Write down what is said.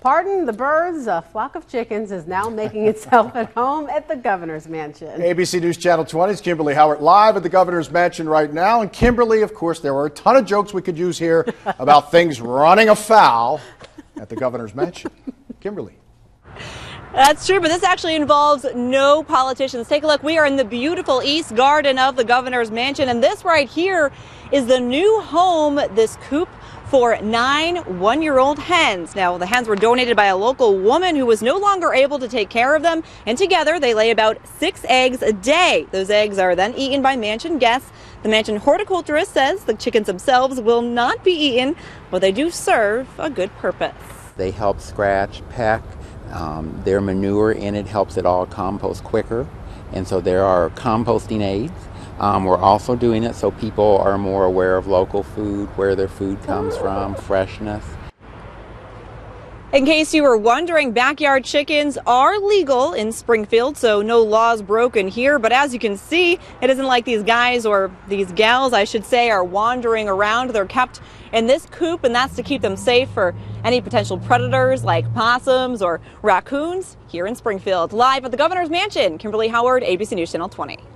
Pardon the birds, a flock of chickens is now making itself at home at the governor's mansion. ABC News Channel 20's Kimberly Howard live at the governor's mansion right now. And Kimberly, of course, there are a ton of jokes we could use here about things running afoul at the governor's mansion. Kimberly. That's true, but this actually involves no politicians. Take a look. We are in the beautiful east garden of the governor's mansion, and this right here is the new home, this coop for nine one year old hens. Now, the hens were donated by a local woman who was no longer able to take care of them, and together they lay about six eggs a day. Those eggs are then eaten by mansion guests. The mansion horticulturist says the chickens themselves will not be eaten, but they do serve a good purpose. They help scratch, peck, um, their manure in it helps it all compost quicker. And so there are composting aids um, we're also doing it so people are more aware of local food, where their food comes from, freshness. In case you were wondering, backyard chickens are legal in Springfield, so no laws broken here. But as you can see, it isn't like these guys or these gals, I should say, are wandering around. They're kept in this coop, and that's to keep them safe for any potential predators like possums or raccoons here in Springfield. Live at the governor's mansion, Kimberly Howard, ABC News Channel 20.